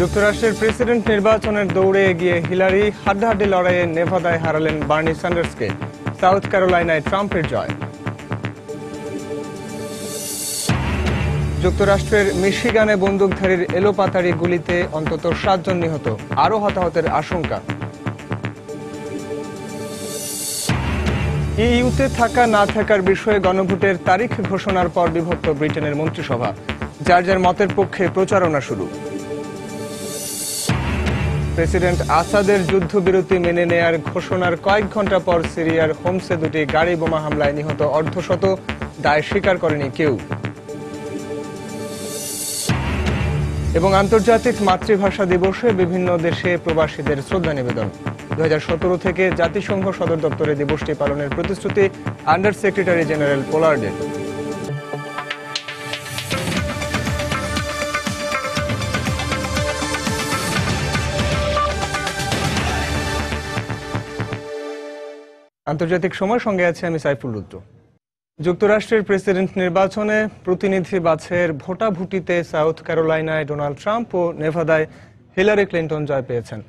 যুক্তরাষ্ট্রের প্রেসিডেন্ট নির্বাচনের দৌড়ে এগিয়ে হিলারি হাড্ডাহাড্ডি লড়াইয়ে নেভাদায় হারালেন বার্নি স্যান্ডার্সকে, সাউথ ক্যারোলাইনায় ট্রাম্পের জয়। যুক্তরাষ্ট্রের মিশিগানে বন্দুকধারীর এলোপাতারি গুলিতে অন্তত সাতজন নিহত, আরও হতাহতের আশঙ্কা। ইইউতে থাকা, না থাকার বিষয়ে গণভোটের তারিখ ঘোষণার পর বিভক্ত ব্রিটেনের মন্ত্রিসভা, যার যার মতের পক্ষে প্রচারণা শুরু। প্রেসিডেন্ট আসাদের যুদ্ধবিরতি মেনে নেয়ার ঘোষণার কয়েক ঘণ্টা পর সিরিয়ার হোমসে দুটি গাড়ি বোমা হামলায় নিহত অর্ধশত, দায় স্বীকার করেনি কেউ। এবং আন্তর্জাতিক মাতৃভাষা দিবসে বিভিন্ন দেশে প্রবাসীদের শ্রদ্ধা নিবেদন। দু হাজার সতেরো থেকে জাতিসংঘ সদর দপ্তরে দিবসটি পালনের প্রতিশ্রুতি আন্ডার সেক্রেটারি জেনারেল পোলার্ডের। আন্তর্জাতিক সময় সঙ্গে আছে আমি সাইফুল রুদ্র। যুক্তরাষ্ট্রের প্রেসিডেন্ট নির্বাচনে প্রতিনিধি বাছের ভোটাভুটিতে সাউথ ক্যারোলাইনায় ডোনাল্ড ট্রাম্প ও নেভাদায় হিলারি ক্লিন্টন জয় পেয়েছেন।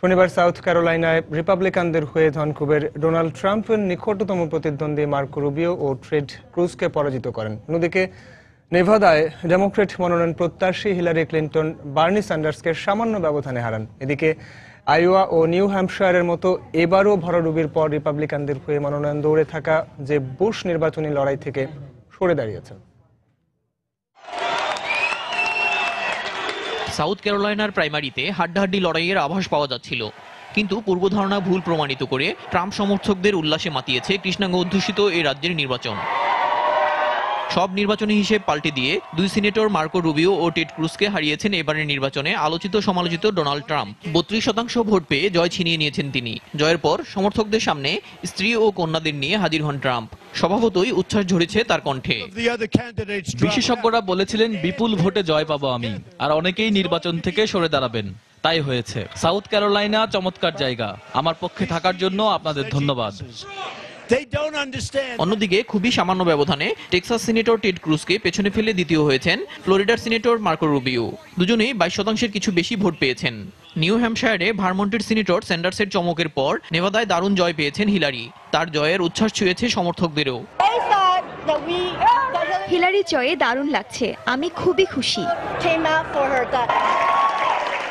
শনিবার সাউথ ক্যারোলাইনায় রিপাবলিকানদের হয়ে ধনকুবের ডোনাল্ড ট্রাম্পের নিকটতম প্রতিদ্বন্দ্বী মার্কো রুবিও ও ট্রেড ক্রুজকে পরাজিত করেন। অন্যদিকে নেভাদায় ডেমোক্রেট মনোনয়ন প্রত্যাশী হিলারি ক্লিন্টন বার্নি স্যান্ডার্সকে সামান্য ব্যবধানে হারান। এদিকে আইওয়া ও নিউ হ্যাম্পশায়ারের মতো এবারও ভরাডুবির পর রিপাবলিকানদের হয়ে মনোনয়ন দৌড়ে থাকা যে বুশ নির্বাচনী লড়াই থেকে সরে দাঁড়িয়েছেন। সাউথ ক্যারোলাইনার প্রাইমারিতে হাড্ডাহাড্ডি লড়াইয়ের আভাস পাওয়া যাচ্ছিল। কিন্তু পূর্বধারণা ভুল প্রমাণিত করে ট্রাম্প সমর্থকদের উল্লাসে মাতিয়েছে কৃষ্ণাঙ্গ অধ্যুষিত এই রাজ্যের নির্বাচন। সব নির্বাচনী হিসেব পাল্টে দিয়ে দুই সিনেটর মার্কো রুবিও ও টেড ক্রুজকে হারিয়েছেন এবারের নির্বাচনে আলোচিত সমালোচিত ডোনাল্ড ট্রাম্প। বত্রিশ শতাংশ ভোট পেয়ে জয় ছিনিয়ে নিয়েছেন তিনি। জয়ের পর সমর্থকদের সামনে স্ত্রী ও কন্যাদের নিয়ে হাজির হন ট্রাম্প। স্বভাবতই উচ্ছ্বাস ঝরেছে তার কণ্ঠে. বিশেষজ্ঞরা বলেছিলেন বিপুল ভোটে জয় পাবো আমি। আর অনেকেই নির্বাচন থেকে সরে দাঁড়াবেন। তাই হয়েছে। সাউথ ক্যারোলাইনা চমৎকার জায়গা। আমার পক্ষে থাকার জন্য আপনাদের ধন্যবাদ. অন্যদিকে খুবই সামান্য ব্যবধানে টেক্সাস সিনেটর টেড ক্রুজকে পেছনে ফেলে দ্বিতীয় হয়েছেন ফ্লোরিডার সিনেটর মার্কো রুবিও। দুজনেই বাইশ শতাংশের কিছু বেশি ভোট পেয়েছেন। নিউ হ্যাম্পশায়ারে ভারমন্টের সিনেটর স্যান্ডার্সের চমকের পর নেভাদায় দারুণ জয় পেয়েছেন হিলারি। তার জয়ের উচ্ছ্বাস ছুঁয়েছে সমর্থকদেরও। হিলারি জয়ে দারুণ লাগছে। আমি খুবই খুশি।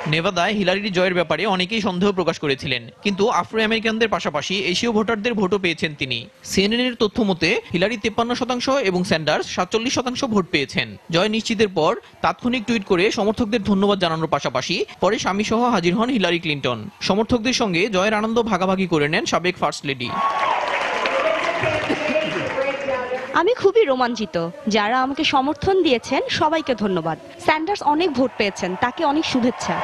নেভাদায় হিলারির জয়ের ব্যাপারে অনেকেই সন্দেহ প্রকাশ করেছিলেন। কিন্তু আফ্রো আমেরিকানদের পাশাপাশি এশীয় ভোটারদের ভোটও পেয়েছেন তিনি। সিএনএনের তথ্য মতে, হিলারি তেপ্পান্ন শতাংশ এবং স্যান্ডার্স সাতচল্লিশ শতাংশ ভোট পেয়েছেন। জয় নিশ্চিতের পর তাৎক্ষণিক টুইট করে সমর্থকদের ধন্যবাদ জানানোর পাশাপাশি পরে স্বামী সহ হাজির হন হিলারি ক্লিন্টন। সমর্থকদের সঙ্গে জয়ের আনন্দ ভাগাভাগি করে নেন সাবেক ফার্স্ট লেডি। আমি খুবই রোমাঞ্চিত। যারা আমাকে সমর্থন দিয়েছেন, সবাইকে ধন্যবাদ। স্যান্ডার্স অনেক ভোট পেয়েছেন, তাকে অনেক শুভেচ্ছা।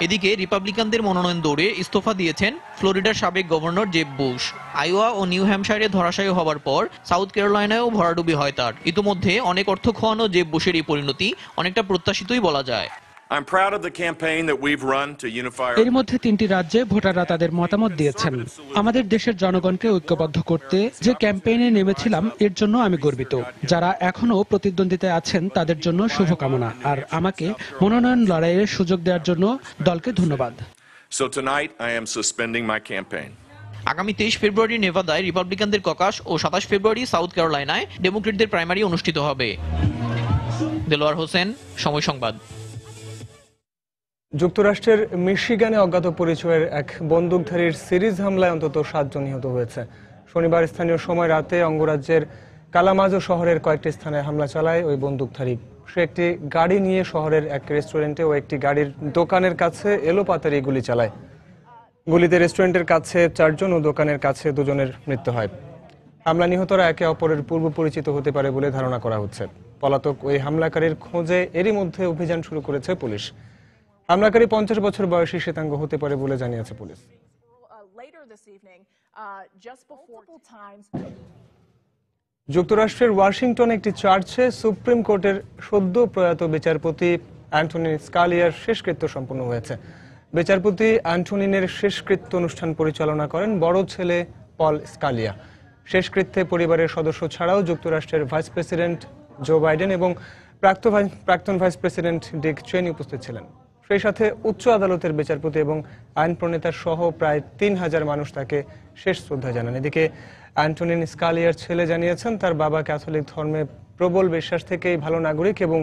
এদিকে রিপাবলিকানদের মনোনয়ন দৌড়ে ইস্তফা দিয়েছেন ফ্লোরিডার সাবেক গভর্নর জেব বুশ। আইওয়া ও নিউ হ্যাম্পশায়ারে ধরাশায়ী হবার পর সাউথ ক্যারোলাইনায়ও ভরাডুবি হয় তার। ইতোমধ্যে অনেক অর্থ খোয়ানো জেব বুশের এই পরিণতি অনেকটা প্রত্যাশিতই বলা যায়। I'm proud of the campaign that we've run to unify our এর মধ্যে তিনটি রাজ্যে ভোটাররা তাদের মতামত দিয়েছেন। আমাদের দেশের জনগণকে ঐক্যবদ্ধ করতে যে ক্যাম্পেইনে নেমেছিলাম এর জন্য আমি গর্বিত। যারা এখনও প্রতিদ্বন্দ্বিতায় আছেন তাদের জন্য শুভকামনা। আর আমাকে মনোনয়ন লড়াইয়ের সুযোগ দেওয়ার জন্য দলকে ধন্যবাদ। So tonight, I am suspending my campaign. আগামী তেইশ ফেব্রুয়ারি নেভাদায় রিপাবলিকানদের ককাশ ও সাতাশ ফেব্রুয়ারি সাউথ ক্যারোলাইনায় ডেমোক্রেটদের প্রাইমারি অনুষ্ঠিত হবে। দেলোয়ার হোসেন সময় সংবাদ। যুক্তরাষ্ট্রের মিশিগানে অজ্ঞাত পরিচয়ের এক বন্দুকধারীর সিরিজ হামলায় অন্তত সাতজন নিহত হয়েছে। শনিবার স্থানীয় সময় রাতে অঙ্গরাজ্যের কালামাজো শহরের কয়েকটি স্থানে হামলা চালায় ওই বন্দুকধারী। সে একটি গাড়ি নিয়ে শহরের এক রেস্টুরেন্টে ও একটি গাড়ির দোকানের কাছে এলোপাতারি গুলি চালায়। গুলিতে রেস্টুরেন্টের কাছে চারজন ও দোকানের কাছে দুজনের মৃত্যু হয়। হামলা নিহতরা একে অপরের পূর্ব পরিচিত হতে পারে বলে ধারণা করা হচ্ছে। পলাতক ওই হামলাকারীর খোঁজে এরই মধ্যে অভিযান শুরু করেছে পুলিশ। হামলাকারী পঞ্চাশ বছর বয়সী শ্বেতাঙ্গ হতে পারে বলে জানিয়েছে পুলিশ। Uh. যুক্তরাষ্ট্রের ওয়াশিংটন একটি চার্চে সুপ্রিম কোর্টের সদ্য প্রয়াত বিচারপতি অ্যান্টনি স্কালিয়ার শেষকৃত্য সম্পন্ন হয়েছে। বিচারপতি অ্যান্টনিনের শেষকৃত্য অনুষ্ঠান পরিচালনা করেন বড় ছেলে পল স্কালিয়া। শেষকৃত্যে পরিবারের সদস্য ছাড়াও যুক্তরাষ্ট্রের ভাইস প্রেসিডেন্ট জো বাইডেন এবং প্রাক্তন ভাইস প্রেসিডেন্ট ডিক চেনি উপস্থিত ছিলেন। সেই সাথে উচ্চ আদালতের বিচারপতি এবং আইন প্রণেতা সহ প্রায় তিন হাজার মানুষ তাকে শেষ শ্রদ্ধা জানান। এদিকে অ্যান্টনিন স্কালিয়ার ছেলে জানিয়েছেন, তার বাবা ক্যাথলিক ধর্মে প্রবল বিশ্বাস থেকেই ভালো নাগরিক এবং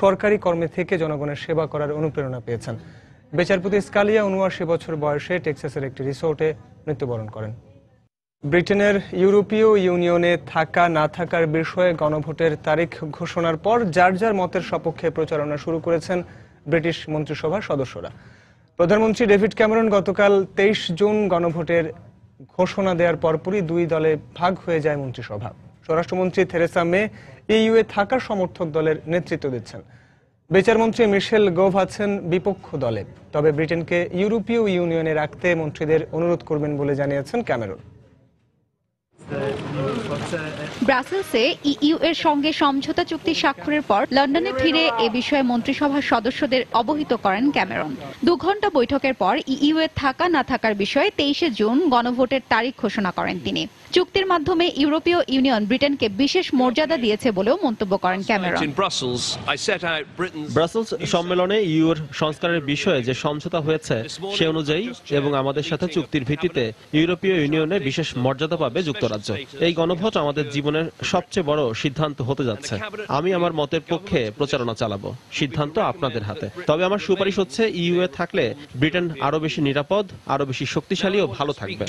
সরকারি কর্মে থেকে জনগণের সেবা করার অনুপ্রেরণা পেয়েছেন। বিচারপতি স্কালিয়া উনআশি বছর বয়সে টেক্সাসের একটি রিসোর্টে মৃত্যুবরণ করেন। ব্রিটেনের ইউরোপীয় ইউনিয়নে থাকা না থাকার বিষয়ে গণভোটের তারিখ ঘোষণার পর যার যার মতের সপক্ষে প্রচারণা শুরু করেছেন ব্রিটিশ মন্ত্রিসভার সদস্যরা। প্রধানমন্ত্রী ডেভিড ক্যামেরন গতকাল তেইশ জুন গণভোটের ঘোষণা দেওয়ার পরপরই দুই দলে ভাগ হয়ে যায় মন্ত্রিসভা। স্বরাষ্ট্রমন্ত্রী থেরেসা মে ইইউএ থাকার সমর্থক দলের নেতৃত্ব দিচ্ছেন। বিচারমন্ত্রী মিশেল গোভ আছেন বিপক্ষ দলে। তবে ব্রিটেনকে ইউরোপীয় ইউনিয়নে রাখতে মন্ত্রীদের অনুরোধ করবেন বলে জানিয়েছেন ক্যামেরন। ব্রাসেলসে ইইউ এর সঙ্গে সমঝোতা চুক্তি স্বাক্ষরের পর লন্ডনে ফিরে এ বিষয়ে মন্ত্রিসভার সদস্যদের অবহিত করেন ক্যামেরন। দু ঘণ্টা বৈঠকের পর ইইউ এর থাকা না থাকার বিষয়ে তেইশে জুন গণভোটের তারিখ ঘোষণা করেন তিনি। চুক্তির মাধ্যমে ইউরোপীয় ইউনিয়ন ব্রিটেনকে বিশেষ মর্যাদা দিয়েছে বলেও মন্তব্য করেন ক্যামেরন। ব্রাসেলস সম্মেলনে ইউর সংস্কারের বিষয়ে যে সমঝোতা হয়েছে সে অনুযায়ী এবং আমাদের সাথে চুক্তির ভিত্তিতে ইউরোপীয় ইউনিয়নে বিশেষ মর্যাদা পাবে যুক্তরাজ্য এই গণভোট আমাদের জীবনের সবচেয়ে বড় সিদ্ধান্ত হতে যাচ্ছে। আমি আমার মতের পক্ষে প্রচারণা চালাবো। সিদ্ধান্ত আপনাদের হাতে। তবে আমার সুপারিশ হচ্ছে, ইউ এ থাকলে ব্রিটেন আরও বেশি নিরাপদ, আরও বেশি শক্তিশালী ও ভালো থাকবে।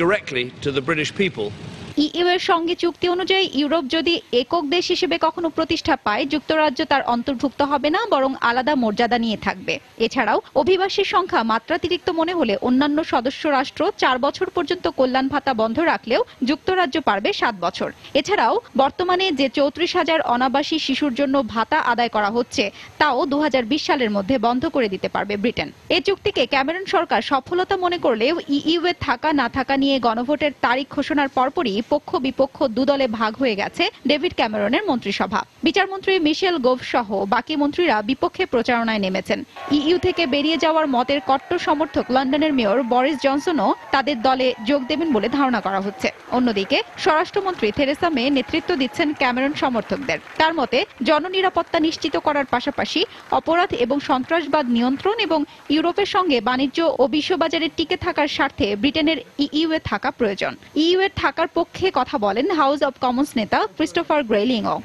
ইইউ এর সঙ্গে চুক্তি অনুযায়ী ইউরোপ যদি একক দেশ হিসেবে কখনো প্রতিষ্ঠা পায়, যুক্তরাজ্য তার অন্তর্ভুক্ত হবে না, বরং আলাদা মর্যাদা নিয়ে থাকবে। এছাড়াও, অভিবাসীর সংখ্যা মাত্রাতিরিক্ত মনে হলে অন্যান্য সদস্য রাষ্ট্র চার বছর পর্যন্ত কল্যাণ ভাতা বন্ধ রাখলেও যুক্তরাজ্য পারবে সাত বছর। এছাড়াও, বর্তমানে যে চৌত্রিশ হাজার অনাবাসী শিশুর জন্য ভাতা আদায় করা হচ্ছে, তাও দু হাজার বিশ সালের মধ্যে বন্ধ করে দিতে পারবে ব্রিটেন। এ চুক্তিকে ক্যামেরন সরকার সফলতা মনে করলেও ইইউ এ থাকা না থাকা নিয়ে গণভোটের তারিখ ঘোষণার পরপরই পক্ষ বিপক্ষ দুদলে ভাগ হয়ে গেছে ডেভিড ক্যামেরনের মন্ত্রিসভা। বিচারমন্ত্রী মিশেল গোভ সহ বাকি মন্ত্রীরা বিপক্ষে প্রচারণায় নেমেছেন। ইইউ থেকে বেরিয়ে যাওয়ার মতের কট্টর সমর্থক লন্ডনের মেয়র বরিস জনসনও তাদের দলে যোগ দেবেন বলে ধারণা করা হচ্ছে। অন্যদিকে, স্বরাষ্ট্রমন্ত্রী থেরেসা মে নেতৃত্ব দিচ্ছেন ক্যামেরন সমর্থকদের। তার মতে, জননিরাপত্তা নিশ্চিত করার পাশাপাশি অপরাধ এবং সন্ত্রাসবাদ নিয়ন্ত্রণ এবং ইউরোপের সঙ্গে বাণিজ্য ও বিশ্ববাজারে টিকে থাকার স্বার্থে ব্রিটেনের ইইউ এ থাকা প্রয়োজন। ইইউ এর থাকার পক্ষে কথা বলেন হাউস অব কমন্স নেতা ক্রিস্টোফার গ্রেলিংও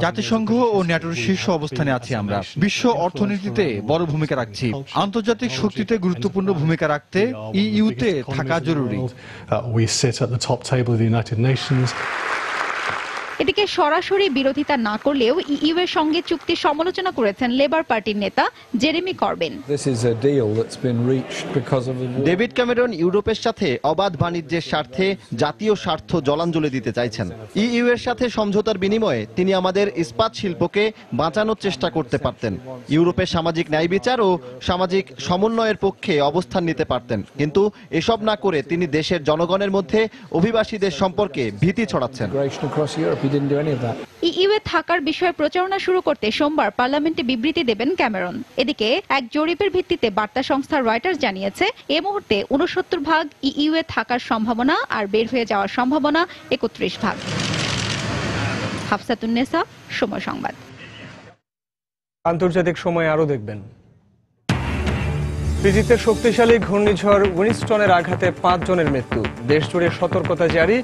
জাতিসংঘ ও ন্যাটোর শীর্ষ অবস্থানে আছি আমরা। বিশ্ব অর্থনীতিতে বড় ভূমিকা রাখছি। আন্তর্জাতিক শক্তিতে গুরুত্বপূর্ণ ভূমিকা রাখতে ইইউতে থাকা জরুরি। এদিকে সরাসরি বিরোধিতা না করলেও ইইউ এর সঙ্গে চুক্তির সমালোচনা করেছেন লেবার পার্টির নেতা জেরেমি করবেন। ডেভিড ক্যামেরন ইউরোপের সাথে অবাধ বাণিজ্যের স্বার্থে জাতীয় স্বার্থ জলাঞ্জলি দিতে চাইছেন। ইইউ এর সাথে সমঝোতার বিনিময়ে তিনি আমাদের ইস্পাত শিল্পকে বাঁচানোর চেষ্টা করতে পারতেন। ইউরোপের সামাজিক ন্যায় বিচার ও সামাজিক সমন্বয়ের পক্ষে অবস্থান নিতে পারতেন। কিন্তু এসব না করে তিনি দেশের জনগণের মধ্যে অভিবাসীদের সম্পর্কে ভীতি ছড়াচ্ছেন। এ থাকার বিষয়ে প্রচারণা শুরু করতে সোমবার পার্লামেন্টে বিবৃতি দেবেন ক্যামেরন। এদিকে এক জরিপের ভিত্তিতে বার্তা সংস্থা রয়টার্স জানিয়েছে এ মুহূর্তে উনসত্তর ভাগ ইইউ এ থাকার সম্ভাবনা আর বের হয়ে যাওয়ার সম্ভাবনা একত্রিশ ভাগ। হাফসাতুন্নেসা সময় সংবাদ। আন্তর্জাতিক সময় আরও দেখবেন। ফিজিতে শক্তিশালী ঘূর্ণিঝড় উইনস্টনের আঘাতে পাঁচ জনের মৃত্যু। দেশ জুড়ে সতর্কতা জারি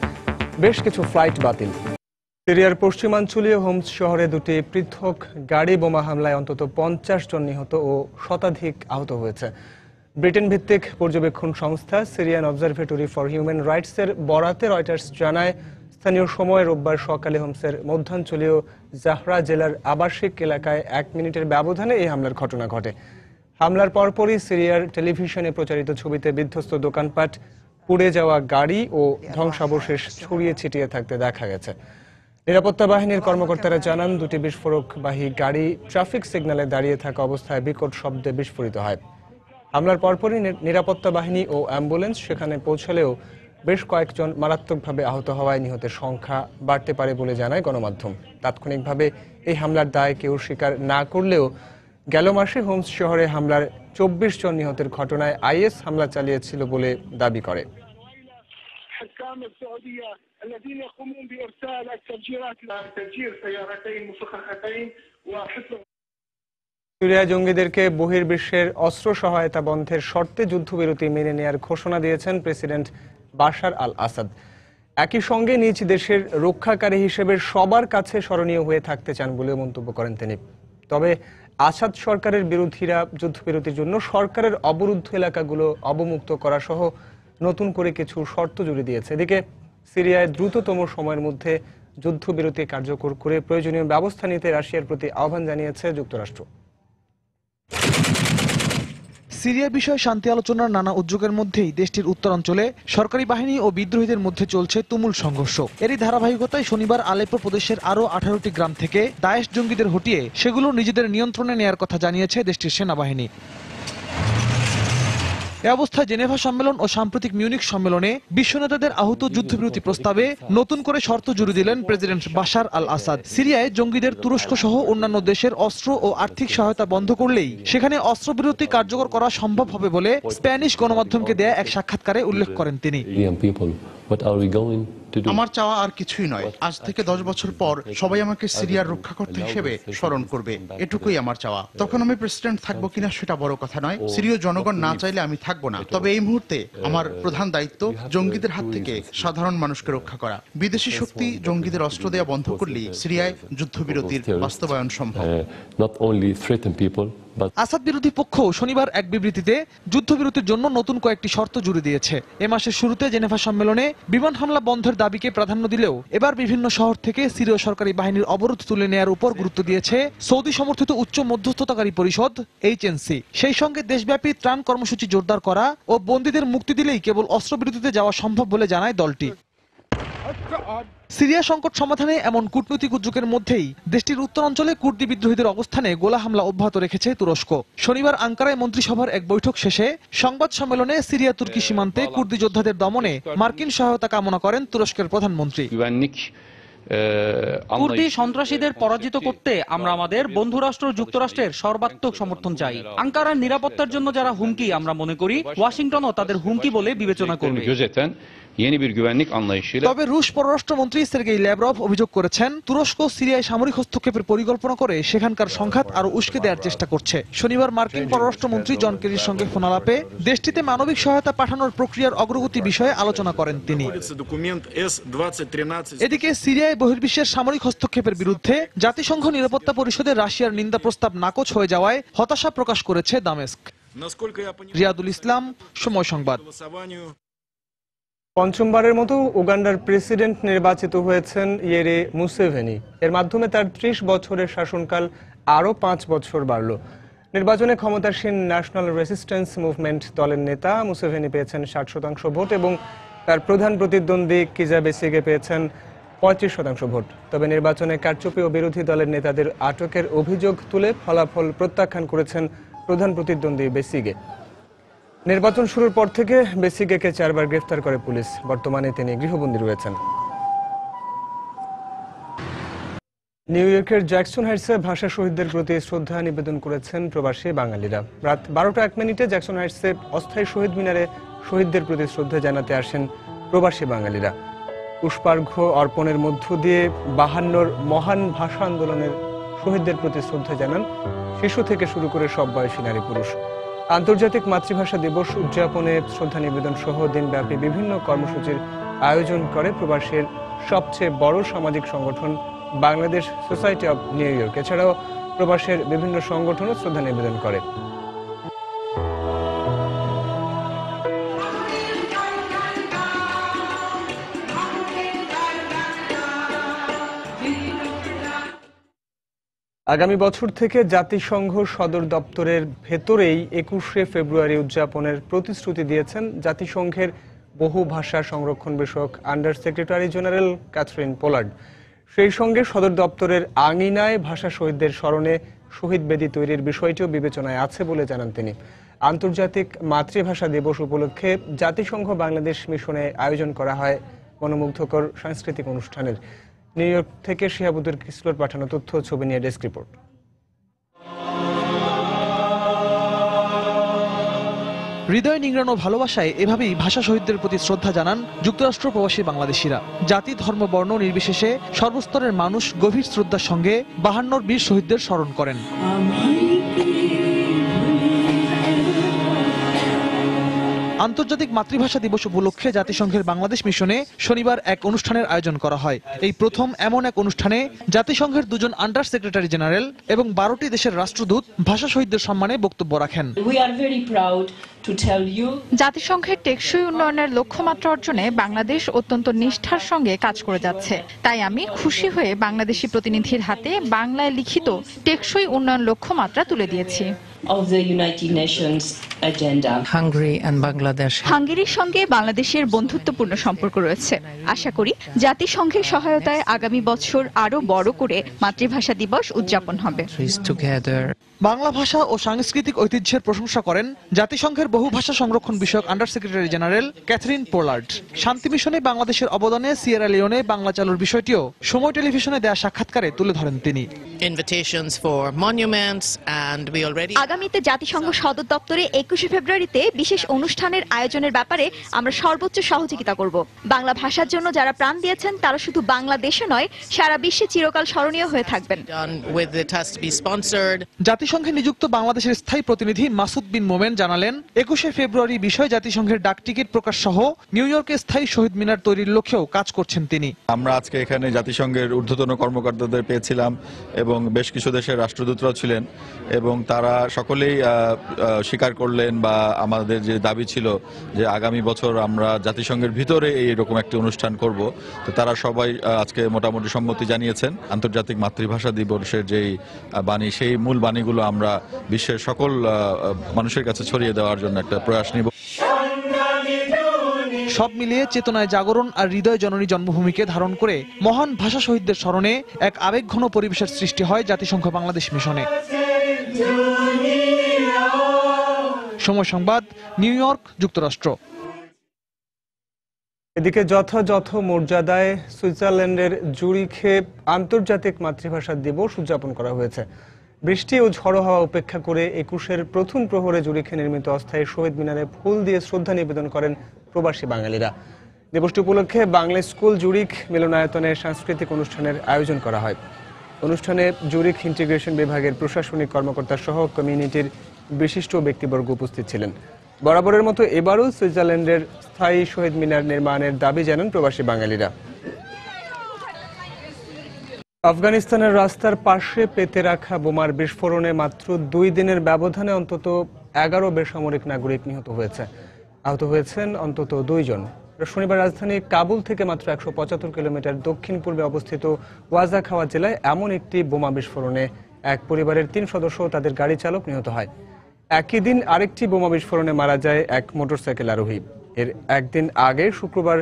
বেশ কিছু ফ্লাইট বাতিল। সিরিয়ার পশ্চিমাঞ্চলীয় হোমস শহরে দুটি পৃথক গাড়ি বোমা হামলায় অন্তত পঞ্চাশ জন নিহত ও শতাধিক আহত হয়েছে। ব্রিটেন ভিত্তিক পর্যবেক্ষণ সংস্থা সিরিয়ান অবজারভেটরি ফর হিউম্যান রাইটসের বরাতে রয়টার্স জানায়, স্থানীয় সময় রোববার সকালে হোমসের মধ্যাঞ্চলীয় জাহরা জেলার আবাসিক এলাকায় এক মিনিটের ব্যবধানে এই হামলার ঘটনা ঘটে। হামলার পরপরই সিরিয়ার টেলিভিশনে প্রচারিত ছবিতে বিধ্বস্ত দোকানপাট, পুড়ে যাওয়া গাড়ি ও ধ্বংসাবশেষ ছড়িয়ে ছিটিয়ে থাকতে দেখা গেছে। নিরাপত্তা বাহিনীর কর্মকর্তারা জানান, দুটি বিস্ফোরকবাহী গাড়ি ট্রাফিক সিগন্যালে দাঁড়িয়ে থাকা অবস্থায় বিকট শব্দে বিস্ফোরিত হয়। হামলার পরপরই নিরাপত্তা বাহিনী ও অ্যাম্বুলেন্স সেখানে পৌঁছলেও বেশ কয়েকজন মারাত্মকভাবে আহত হওয়ায় নিহতের সংখ্যা বাড়তে পারে বলে জানায় গণমাধ্যম। তাৎক্ষণিকভাবে এই হামলার দায় কেউ স্বীকার না করলেও গেল মাসে হোমস শহরে হামলার চব্বিশ জন নিহতের ঘটনায় আইএস হামলা চালিয়েছিল বলে দাবি করে। الخام السعودية الذين يقومون بإرسال التفجيرات تفجير سيارتين مفخختين وحصن সিরিয়ায় জঙ্গিদেরকে বহির্বিশ্বের অস্ত্র সহায়তা বন্ধের শর্তে যুদ্ধবিরতি মেনে নেয়ার ঘোষণা দিয়েছেন প্রেসিডেন্ট বাশার আল আসাদ একই সঙ্গে নিজ দেশের রক্ষাকারী হিসেবে সবার কাছে স্মরণীয় হয়ে থাকতে চান বলেও মন্তব্য করেন তিনি তবে আসাদ সরকারের বিরোধীরা যুদ্ধবিরতির জন্য সরকারের অবরুদ্ধ এলাকাগুলো অবমুক্ত করা সহ নতুন করে কিছু শর্ত জুড়ে দিয়েছে। এদিকে সিরিয়ায় দ্রুততম সময়ের মধ্যে যুদ্ধবিরতি কার্যকর করে প্রয়োজনীয় ব্যবস্থা নিতে রাশিয়ার প্রতি আহ্বান জানিয়েছে যুক্তরাষ্ট্র। সিরিয়া বিষয়ে শান্তি আলোচনার নানা উদ্যোগের মধ্যেই দেশটির উত্তরাঞ্চলে সরকারি বাহিনী ও বিদ্রোহীদের মধ্যে চলছে তুমুল সংঘর্ষ। এরই ধারাবাহিকতায় শনিবার আলেপ্পো প্রদেশের আরও আঠারোটি গ্রাম থেকে দায়েশ জঙ্গিদের হটিয়ে সেগুলো নিজেদের নিয়ন্ত্রণে নেয়ার কথা জানিয়েছে দেশটির সেনাবাহিনী। অবস্থায় জেনেভা সম্মেলন ও সাম্প্রতিক মিউনিক সম্মেলনে বিশ্ব নেতাদের আহত যুদ্ধবিরতি প্রস্তাবে নতুন করে শর্ত জুড়ে দিলেন প্রেসিডেন্ট বাশার আল আসাদ সিরিয়ায় জঙ্গিদের তুরস্ক সহ অন্যান্য দেশের অস্ত্র ও আর্থিক সহায়তা বন্ধ করলেই সেখানে অস্ত্রবিরতি কার্যকর করা সম্ভব হবে বলে স্প্যানিশ গণমাধ্যমকে দেয়া এক সাক্ষাৎকারে উল্লেখ করেন তিনি। আমার চাওয়া আর কিছুই নয়। আজ থেকে দশ বছর পর সবাই আমাকে সিরিয়ার রক্ষাকর্তা হিসেবে স্মরণ করবে। এটুকুই আমার চাওয়া। তখন আমি প্রেসিডেন্ট থাকব কিনা সেটা বড় কথা নয়। সিরীয় জনগণ না চাইলে আমি থাকব না। তবে এই মুহূর্তে আমার প্রধান দায়িত্ব জঙ্গিদের হাত থেকে সাধারণ মানুষকে রক্ষা করা। বিদেশি শক্তি জঙ্গিদের অস্ত্র দেওয়া বন্ধ করলেই সিরিয়ায় যুদ্ধবিরতির বাস্তবায়ন সম্ভব। আসাদ বিরোধী পক্ষ শনিবার এক বিবৃতিতে যুদ্ধবিরতির জন্য নতুন কয়েকটি শর্ত জুড়ে দিয়েছে। এ মাসের শুরুতে জেনেভা সম্মেলনে বিমান হামলা বন্ধের দাবিকে প্রাধান্য দিলেও এবার বিভিন্ন শহর থেকে সিরীয় সরকারি বাহিনীর অবরোধ তুলে নেয়ার উপর গুরুত্ব দিয়েছে সৌদি সমর্থিত উচ্চ মধ্যস্থতাকারী পরিষদ এইচএনসি। সেই সঙ্গে দেশব্যাপী ত্রাণ কর্মসূচি জোরদার করা ও বন্দীদের মুক্তি দিলেই কেবল অস্ত্রবিরতিতে যাওয়া সম্ভব বলে জানায় দলটি। সিরিয়া সংকট সমাধানে এমন কূটনৈতিক উদ্যোগের মধ্যেই দেশটির উত্তরাঞ্চলে কুর্দি বিদ্রোহীদের অবস্থানে গোলা হামলা অব্যাহত রেখেছে তুরস্ক। শনিবার আঙ্কারায় মন্ত্রিসভার এক বৈঠক শেষে সংবাদ সম্মেলনে সিরিয়া তুর্কি সীমান্তে কুর্দি যোদ্ধাদের দমনে মার্কিন সহায়তা কামনা করেন তুরস্কের প্রধানমন্ত্রী। কুর্দি সন্ত্রাসীদের পরাজিত করতে আমরা আমাদের বন্ধুরাষ্ট্র, যুক্তরাষ্ট্রের সর্বাত্মক সমর্থন চাই। আঙ্কারার নিরাপত্তার জন্য যারা হুমকি আমরা মনে করি, ওয়াশিংটনও তাদের হুমকি বলে বিবেচনা করবে। yeni bir güvenlik anlayışıyla... তবে রুশ পররাষ্ট্রমন্ত্রী সের্গেই ল্যাভরভ অভিযোগ করেছেন, তুরস্ক, সিরিয়ায় সামরিক হস্তক্ষেপের পরিকল্পনা করে সেখানকার সংঘাত আরও উস্কে দেওয়ার চেষ্টা করছে। শনিবার মার্কিন পররাষ্ট্রমন্ত্রী জন সঙ্গে ফোনালাপে দেশটিতে মানবিক সহায়তা পাঠানোর প্রক্রিয়ার অগ্রগতি বিষয়ে আলোচনা করেন তিনি। এদিকে সিরিয়ায় বহির্বিশ্বের সামরিক হস্তক্ষেপের বিরুদ্ধে জাতিসংঘ নিরাপত্তা পরিষদে রাশিয়ার নিন্দা প্রস্তাব নাকচ হয়ে যাওয়ায় হতাশা প্রকাশ করেছে দামেস্ক। রিয়াদুল ইসলাম, সময় সংবাদ। পঞ্চমবারের মতো উগান্ডার প্রেসিডেন্ট নির্বাচিত হয়েছেন ইয়েরে মুসেভেনি। এর মাধ্যমে তার ত্রিশ বছরের শাসনকাল আরও পাঁচ বছর বাড়ল। নির্বাচনে ক্ষমতাসীন ন্যাশনাল রেসিস্ট্যান্স মুভমেন্ট দলের নেতা মুসেভেনি পেয়েছেন ষাট শতাংশ ভোট এবং তার প্রধান প্রতিদ্বন্দ্বী কিজা বেসিগে পেয়েছেন পঁয়ত্রিশ শতাংশ ভোট। তবে নির্বাচনে কারচুপি ও বিরোধী দলের নেতাদের আটকের অভিযোগ তুলে ফলাফল প্রত্যাখ্যান করেছেন প্রধান প্রতিদ্বন্দ্বী বেসিগে। নির্বাচন শুরুর পর থেকে বেসিগেকে চারবার গ্রেফতার করে পুলিশ। বর্তমানে তিনি গৃহবন্দী রয়েছেন। নিউ ইয়র্কের জ্যাকসন হাইটসে ভাষা শহীদদের প্রতি শ্রদ্ধা নিবেদন করেছেন প্রবাসী বাঙালিরা। রাত বারোটা এক মিনিটে জ্যাকসন হাইটসে অস্থায়ী শহীদ মিনারে শহীদদের প্রতি শ্রদ্ধা জানাতে আসেন প্রবাসী বাঙালিরা। পুষ্পার্ঘ্য অর্পণের মধ্য দিয়ে বাহান্নর মহান ভাষা আন্দোলনের শহীদদের প্রতি শ্রদ্ধা জানান শিশু থেকে শুরু করে সব বয়সী নারী পুরুষ। আন্তর্জাতিক মাতৃভাষা দিবস উদযাপনে শ্রদ্ধা নিবেদন সহ দিনব্যাপী বিভিন্ন কর্মসূচির আয়োজন করে প্রবাসের সবচেয়ে বড় সামাজিক সংগঠন Bangladesh society of New York. এছাড়াও প্রবাসের বিভিন্ন সংগঠনও শ্রদ্ধা নিবেদন করে। আগামী বছর থেকে জাতিসংঘ সদর দপ্তরের ভেতরেই একুশে ফেব্রুয়ারি উদযাপনের প্রতিশ্রুতি দিয়েছেন জাতিসংঘের বহু ভাষা সংরক্ষণ বিষয়ক under secretary general Catherine Pollard সেই সঙ্গে সদর দপ্তরের আঙিনায় ভাষা শহীদদের স্মরণে শহীদ বেদি তৈরির বিষয়টিও বিবেচনায় আছে বলে জানান তিনি। আন্তর্জাতিক মাতৃভাষা দিবস উপলক্ষে জাতিসংঘ বাংলাদেশ মিশনে আয়োজন করা হয় মনোমুগ্ধকর সাংস্কৃতিক অনুষ্ঠানের। নিউ ইয়র্ক থেকে শিহাবুদ্দুর কিসলোর পাঠানো তথ্য ছবি নিয়ে ডেস্ক রিপোর্ট। হৃদয় নিংড়ানো ভালোবাসায় এভাবেই ভাষা শহীদদের প্রতি শ্রদ্ধা জানান যুক্তরাষ্ট্র প্রবাসী বাংলাদেশিরা। জাতি ধর্ম বর্ণ নির্বিশেষে সর্বস্তরের মানুষ গভীর শ্রদ্ধার সঙ্গে বাহান্নর বীর শহীদদের স্মরণ করেন। আন্তর্জাতিক মাতৃভাষা দিবস উপলক্ষে জাতিসংঘের বাংলাদেশ মিশনে শনিবার এক অনুষ্ঠানের আয়োজন করা হয়। এই প্রথম এমন এক অনুষ্ঠানে জাতিসংঘের দুজন আন্ডার সেক্রেটারি জেনারেল এবং বারোটি দেশের রাষ্ট্রদূত ভাষা শহীদদের সম্মানে বক্তব্য রাখেন। জাতিসংঘের টেকসই উন্নয়নের লক্ষ্যমাত্রা অর্জনে বাংলাদেশ অত্যন্ত নিষ্ঠার সঙ্গে কাজ করে যাচ্ছে। তাই আমি খুশি হয়ে বাংলাদেশি প্রতিনিধির হাতে বাংলায় লিখিত টেকসই উন্নয়ন লক্ষ্যমাত্রা তুলে দিয়েছি। Of the United Nations agenda. Hungary and Bangladesh. হাঙ্গেরির সঙ্গে বাংলাদেশের বন্ধুত্বপূর্ণ সম্পর্ক রয়েছে। আশা করি জাতিসংঘের সহায়তায় আগামী বছর আরও বড় করে মাতৃভাষা দিবস উদযাপন হবে. বাংলা ভাষা ও সাংস্কৃতিক ঐতিহ্যের প্রশংসা করেন জাতিসংঘের বহু ভাষা সংরক্ষণ বিষয়ক under secretary general Catherine Pollard শান্তি মিশনে বাংলাদেশের অবদানে সিয়েরা লিওনে বাংলা চালুর বিষয়টিও সময় টেলিভিশনে দেয়া সাক্ষাৎকারে তুলে ধরেন তিনি। Invitations for monuments and we already আগামীতে জাতিসংঘ সদর দপ্তরে একুশে ফেব্রুয়ারিতে বিশেষ অনুষ্ঠানের আয়োজনের ব্যাপারে আমরা সর্বোচ্চ সহযোগিতা করব। বাংলা ভাষার জন্য যারা প্রাণ দিয়েছেন তারা শুধু বাংলাদেশে নয় সারা বিশ্বে চিরকাল স্মরণীয় হয়ে থাকবেন. জাতিসংঘে নিযুক্ত বাংলাদেশের স্থায়ী প্রতিনিধি মাসুদ বিন মোমেন জানালেন একুশে ফেব্রুয়ারি বিষয় জাতিসংঘের ডাক টিকিট প্রকাশ সহ নিউ ইয়র্কে স্থায়ী শহীদ মিনার তৈরির লক্ষ্যেও কাজ করছেন তিনি। আমরা আজকে এখানে জাতিসংঘের ঊর্ধ্বতন কর্মকর্তাদের পেয়েছিলাম এবং বেশ কিছু দেশের রাষ্ট্রদূতরাও ছিলেন এবং তারা সকলেই স্বীকার করলেন বা আমাদের যে দাবি ছিল যে আগামী বছর আমরা জাতিসংঘের ভিতরে এইরকম একটি অনুষ্ঠান করব, তো তারা সবাই আজকে মোটামুটি সম্মতি জানিয়েছেন। আন্তর্জাতিক মাতৃভাষা দিবসের যেই বাণী, সেই মূল বাণীগুলো আমরা বিশ্বের সকল মানুষের কাছে ছড়িয়ে দেওয়ার জন্য একটা প্রয়াস নিব। সব মিলিয়ে চেতনায় জাগরণ আর হৃদয় জননী জন্মভূমিকে ধারণ করে মহান ভাষা শহীদদের স্মরণে এক আবেগঘন পরিবেশের সৃষ্টি হয় জাতিসংঘ বাংলাদেশ মিশনে। সময় সংবাদ, নিউ ইয়র্ক, যুক্তরাষ্ট্র। এদিকে যথাযথ মর্যাদায় সুইজারল্যান্ডের জুরিখে আন্তর্জাতিক মাতৃভাষা দিবস উদযাপন করা হয়েছে। বৃষ্টি ও ঝড়ো হাওয়া উপেক্ষা করে একুশের প্রথম প্রহরে জুরিখে নির্মিত অস্থায়ী শহীদ মিনারে ফুল দিয়ে শ্রদ্ধা নিবেদন করেন প্রবাসী বাঙালিরা। দিবসটি উপলক্ষে বাংলা স্কুল জুরিখ মিলনায়তনে সাংস্কৃতিক অনুষ্ঠানের আয়োজন করা হয়। অনুষ্ঠানে জুরিখ ইন্টিগ্রেশন বিভাগের প্রশাসনিক কর্মকর্তা সহ কমিউনিটির বিশিষ্ট ব্যক্তিবর্গ উপস্থিত ছিলেন। বরাবরের মতো এবারও সুইজারল্যান্ডের স্থায়ী শহীদ মিনার নির্মাণের দাবি জানান প্রবাসী বাঙালিরা। আফগানিস্তানের রাস্তার পাশে পেতে রাখা বোমার বিস্ফোরণে মাত্র দুই দিনের ব্যবধানে অন্তত এগারো বেসামরিক নাগরিক নিহত হয়েছে। আহত হয়েছেন অন্তত দুইজন। শনিবার রাজধানী কাবুল থেকে মাত্র একশো পঁচাত্তর কিলোমিটার দক্ষিণ পূর্বে অবস্থিত ওয়াজা খাওয়া জেলায় এমন একটি বোমা বিস্ফোরণে এক পরিবারের তিন সদস্য তাদের গাড়ি চালক নিহত হয়। একই দিন আরেকটি বোমা বিস্ফোরণে মারা যায় এক মোটরসাইকেল আরোহী। এর একদিন আগে শুক্রবার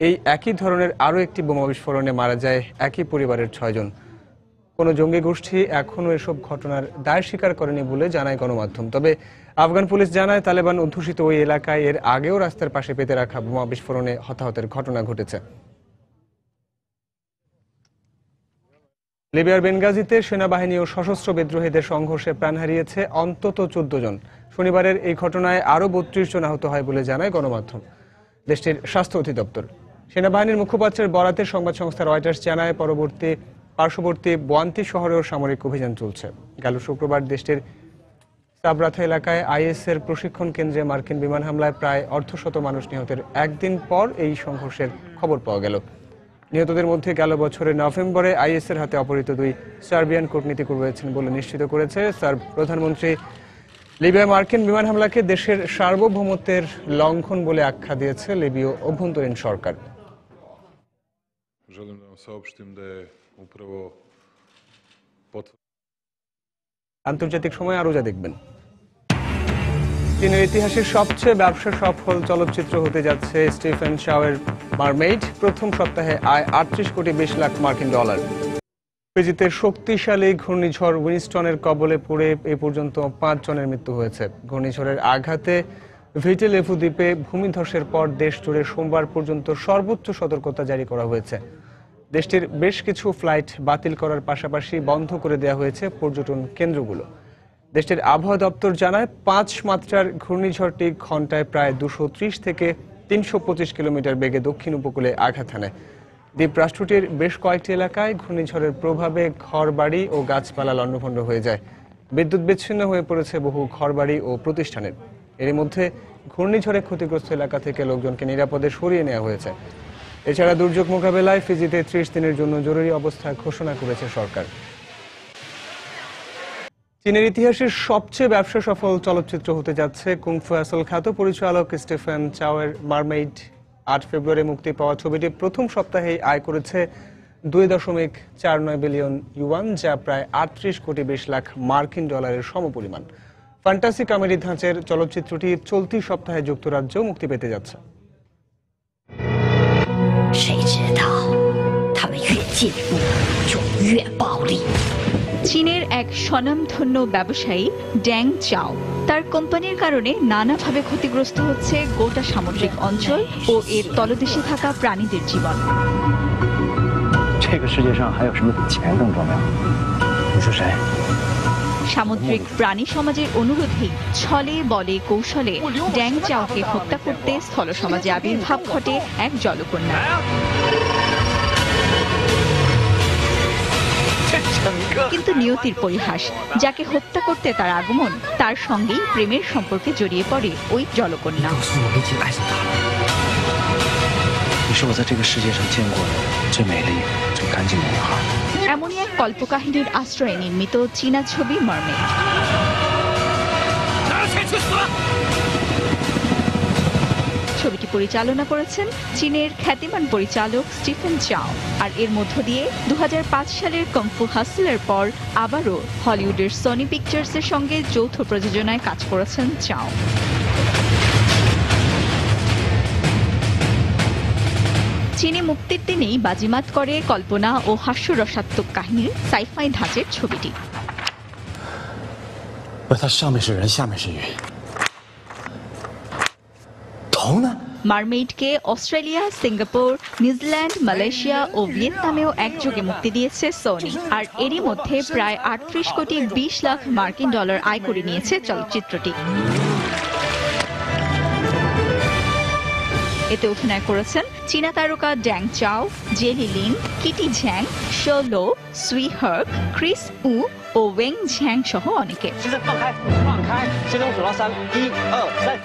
এই একই ধরনের আরও একটি বোমা বিস্ফোরণে মারা যায় একই পরিবারের ছয়জন। কোনো জঙ্গি গোষ্ঠী এখনও এসব ঘটনার দায় স্বীকার করেনি বলে জানায় গণমাধ্যম। তবে আফগান পুলিশ জানায়, তালেবান অধ্যুষিত ওই এলাকায় এর আগেও রাস্তার পাশে পেতে রাখা বোমা বিস্ফোরণে হতাহতের ঘটনা ঘটেছে। লিবিয়ার বেনগাজিতে সেনাবাহিনী ও সশস্ত্র বিদ্রোহীদের সংঘর্ষে প্রাণ হারিয়েছে অন্তত চোদ্দ জন। শনিবারের এই ঘটনায় আরও বত্রিশ জন আহত হয় বলে জানায় গণমাধ্যম। দেশটির স্বাস্থ্য অধিদপ্তর। সেনাবাহিনীর মুখপাত্রের বরাতে সংবাদ সংস্থা রয়টার্স জানায়, পরবর্তী পার্শ্ববর্তী বোয়ান্তি শহরেও সামরিক অভিযান চলছে। গেল শুক্রবার দেশটির সাবরাথা এলাকায় আইএস এর প্রশিক্ষণ কেন্দ্রে মার্কিন বিমান হামলায় প্রায় অর্ধশত মানুষ নিহতের একদিন পর এই সংঘর্ষের খবর পাওয়া গেল। নিহতদের মধ্যে গেল বছরের নভেম্বরে আইএস এর হাতে অপহৃত দুই সার্বিয়ান কূটনীতিক রয়েছেন বলে নিশ্চিত করেছে সার্ব প্রধানমন্ত্রী। লিবিয়া মার্কিন বিমান হামলাকে দেশের সার্বভৌমত্বের লঙ্ঘন বলে আখ্যা দিয়েছে লিবীয় অভ্যন্তরীণ সরকার। Upravo আন্তর্জাতিক সময় আরও যা দেখবেন। চীনের ইতিহাসের সবচেয়ে ব্যবসা সফল চলচ্চিত্র হতে যাচ্ছে স্টিফেন শাওয়ের মারমেইড। প্রথম সপ্তাহে আয় আটত্রিশ কোটি বিশ লাখ মার্কিন ডলার। ফিজিতে শক্তিশালী ঘূর্ণিঝড় উইনস্টনের কবলে পড়ে এ পর্যন্ত পাঁচ জনের মৃত্যু হয়েছে। ঘূর্ণিঝড়ের আঘাতে ভিটেলেফু দ্বীপে ভূমিধসের পর দেশ জুড়ে সোমবার পর্যন্ত সর্বোচ্চ সতর্কতা জারি করা হয়েছে। দেশটির বেশ কিছু ফ্লাইট বাতিল করার পাশাপাশি বন্ধ করে দেওয়া হয়েছে পর্যটন কেন্দ্রগুলো। দেশটির আবহাওয়া দপ্তর জানায়, পাঁচ মাত্রার ঘূর্ণিঝড়টি ঘন্টায় প্রায় দুশো থেকে তিনশো পঁচিশ কিলোমিটার বেগে দক্ষিণ উপকূলে আঘাত হানে। দ্বীপ রাষ্ট্রটির বেশ কয়েকটি এলাকায় ঘূর্ণিঝড়ের প্রভাবে ঘরবাড়ি ও গাছপালা লণ্ডভণ্ড হয়ে যায়। বিদ্যুৎ বিচ্ছিন্ন হয়ে পড়েছে বহু ঘরবাড়ি ও প্রতিষ্ঠানের। এর মধ্যে ঘূর্ণিঝড়ে ক্ষতিগ্রস্ত এলাকা থেকে লোকজনকে নিরাপদে সরিয়ে নেওয়া হয়েছে। এছাড়া দুর্যোগ মোকাবেলায় ফিজিতে ত্রিশ দিনের জন্য জরুরি অবস্থা ঘোষণা করেছে সরকার। চীনের ইতিহাসের সবচেয়ে ব্যবসা সফল চলচ্চিত্র হতে যাচ্ছে কুংফু আসল খ্যাত পরিচালক স্টেফেন চাওয়ের মারমেইড। আট ফেব্রুয়ারি মুক্তি পাওয়া ছবিটি প্রথম সপ্তাহেই আয় করেছে দুই দশমিক চার নয় বিলিয়ন ইউয়ান, যা প্রায় আটত্রিশ কোটি বিশ লাখ মার্কিন ডলারের সমপরিমাণ। ফ্যান্টাসি কমেডি ধাঁচের চলচ্চিত্রটি চলতি সপ্তাহে যুক্তরাজ্য মুক্তি পেতে যাচ্ছে। 谁知道他们越进步就越暴力。 চীনের এক স্বনামধন্য ব্যবসায়ী ড্যাং চাও তার কোম্পানির কারণে নানাভাবে ক্ষতিগ্রস্ত হচ্ছে গোটা সামুদ্রিক অঞ্চল ও এর তলদেশে থাকা প্রাণীদের জীবন 这个世界上还有什么比钱更重要？你说谁？ সামুদ্রিক প্রাণী সমাজের অনুরোধেই ছলে বলে কৌশলে ড্যাং চাওকে হত্যা করতে স্থল সমাজে আবির্ভাব ঘটে এক জলকন্যা। কিন্তু নিয়তির পরিহাস যাকে হত্যা করতে তার আগমন তার সঙ্গেই প্রেমের সম্পর্কে জড়িয়ে পড়ে ওই জলকন্যা। 你是我在这个世界上见过的最美丽、最干净的女孩。 এমনই এক কল্পকাহিনীর আশ্রয়ে নির্মিত চীনা ছবি মারমেড ছবিটি পরিচালনা করেছেন চীনের খ্যাতিমান পরিচালক স্টিফেন চাও আর এর মধ্য দিয়ে দু সালের কম্ফু হাসলের পর আবারও হলিউডের সনি পিকচার্সের সঙ্গে যৌথ প্রযোজনায় কাজ করেছেন চাও চীনে মুক্তির দিনেই বাজিমাত করে কল্পনা ও হাস্যরসাত্মক কাহিনীর সাইফাই ধাঁচের ছবিটি। মারমেইডকে Australia Singapore New Zealand Malaysia ও ভিয়েতনামেও একযোগে মুক্তি দিয়েছে সোনি। আর এরই মধ্যে প্রায় আটত্রিশ কোটি বিশ লাখ মার্কিন ডলার আয় করে নিয়েছে চলচ্চিত্রটি। এতে অভিনয় করেছেন চীনা তারকা Deng Chao, Jelly Lin Kitty Zhang Show Lo Tsui Hark Chris উ ও ওয়েং ঝ্যাং সহ অনেকে।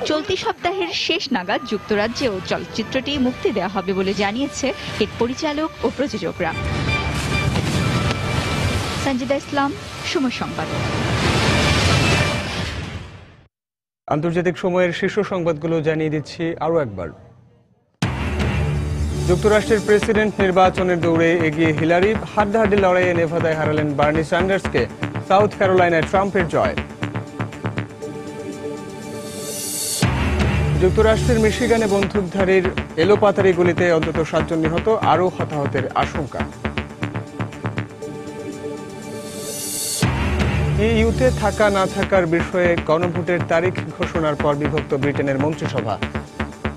চলতি সপ্তাহের শেষ নাগাদ যুক্তরাজ্যেও চলচ্চিত্রটি মুক্তি দেওয়া হবে বলে জানিয়েছে এর পরিচালক ও প্রযোজকরা। সঞ্জিদা ইসলাম, সময় সংবাদ। আন্তর্জাতিক সময়ের শীর্ষ সংবাদগুলো জানিয়ে দিচ্ছি আরও একবার। যুক্তরাষ্ট্রের প্রেসিডেন্ট নির্বাচনের দৌড়ে এগিয়ে হিলারি হাড্ডাহাড্ডি লড়াইয়ে নেভাদায় হারালেন বার্নি স্যান্ডার্সকে, সাউথ ক্যারোলাইনায় ট্রাম্পের জয়। যুক্তরাষ্ট্রের মিশিগানে বন্দুকধারীর এলোপাতারি গুলিতে অন্তত সাতজন নিহত, আরও হতাহতের আশঙ্কা। ইউতে থাকা না থাকার বিষয়ে গণভোটের তারিখ ঘোষণার পর বিভক্ত ব্রিটেনের মন্ত্রিসভা।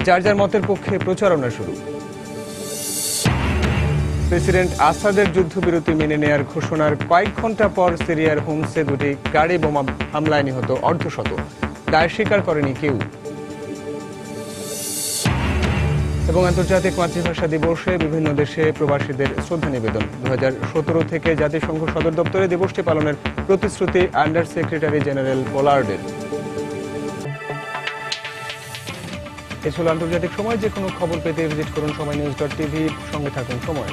যার যার মতের পক্ষে প্রচারণা শুরু। প্রেসিডেন্ট আসাদের যুদ্ধবিরতি মেনে নেয়ার ঘোষণার কয়েক ঘণ্টা পর সিরিয়ার হোমসে দুটি গাড়ি বোমা হামলায় নিহত অর্ধশত। দায় স্বীকার করেনি কেউ। এবং আন্তর্জাতিক মাতৃভাষা দিবসে বিভিন্ন দেশে প্রবাসীদের শ্রদ্ধা নিবেদন। দু হাজার সতেরো থেকে জাতিসংঘ সদর দপ্তরে দিবসটি পালনের প্রতিশ্রুতি আন্ডার সেক্রেটারি জেনারেল পোলার্ডের। এ ছিল আন্তর্জাতিক সময় যে কোনো খবর পেতে ভিজিট করুন সময় নিউজ ডট টিভি, সঙ্গে থাকুন সময়।